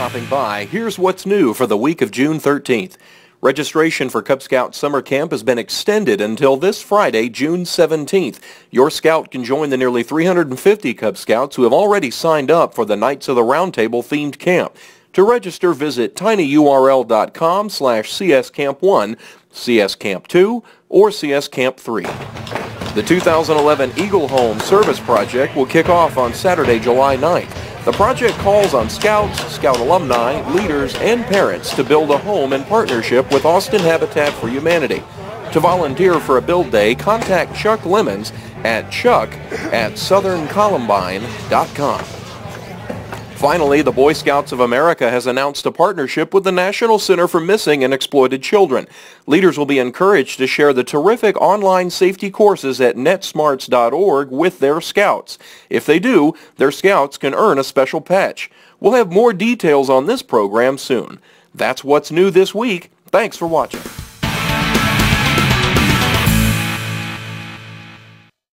stopping by. Here's what's new for the week of June 13th. Registration for Cub Scout Summer Camp has been extended until this Friday, June 17th. Your scout can join the nearly 350 Cub Scouts who have already signed up for the Knights of the Round Table themed camp. To register, visit tinyurl.com slash cscamp1, cscamp2, or cscamp3. The 2011 Eagle Home Service Project will kick off on Saturday, July 9th. The project calls on scouts, scout alumni, leaders, and parents to build a home in partnership with Austin Habitat for Humanity. To volunteer for a build day, contact Chuck Lemons at chuck at southerncolumbine.com. Finally, the Boy Scouts of America has announced a partnership with the National Center for Missing and Exploited Children. Leaders will be encouraged to share the terrific online safety courses at netsmartz.org with their scouts. If they do, their scouts can earn a special patch. We'll have more details on this program soon. That's what's new this week. Thanks for watching.